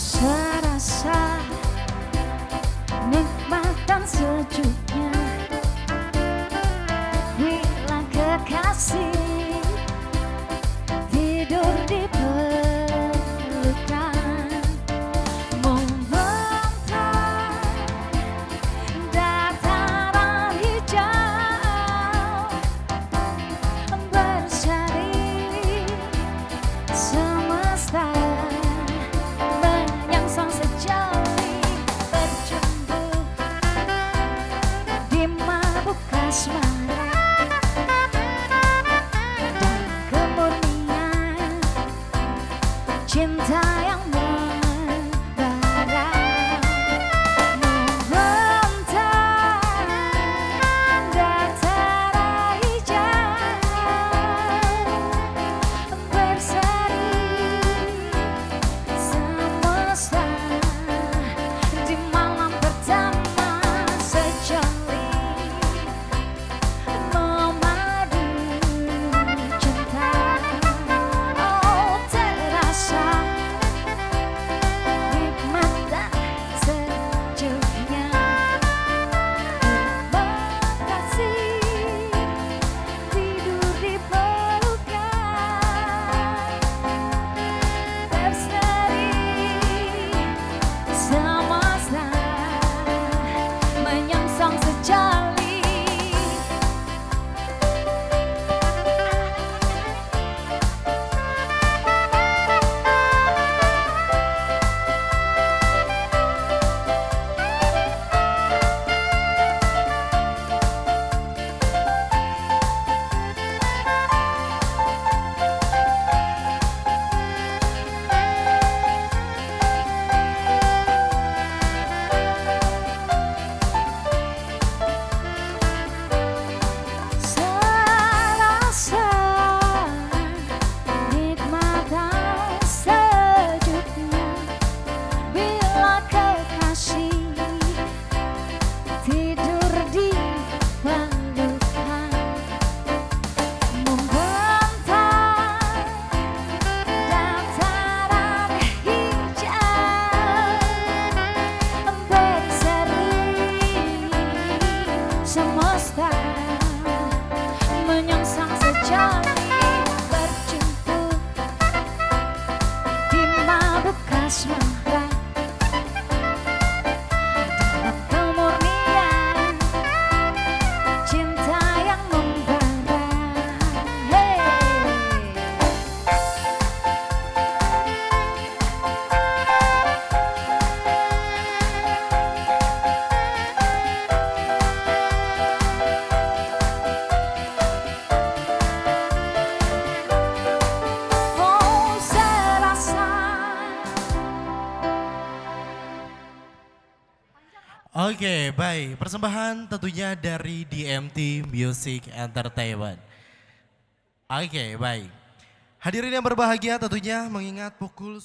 serasa nikmatan sejuk asmara dan kemurnian cinta Oke, okay, baik. Persembahan tentunya dari DMT Music Entertainment. Oke, okay, baik. Hadirin yang berbahagia tentunya mengingat pukul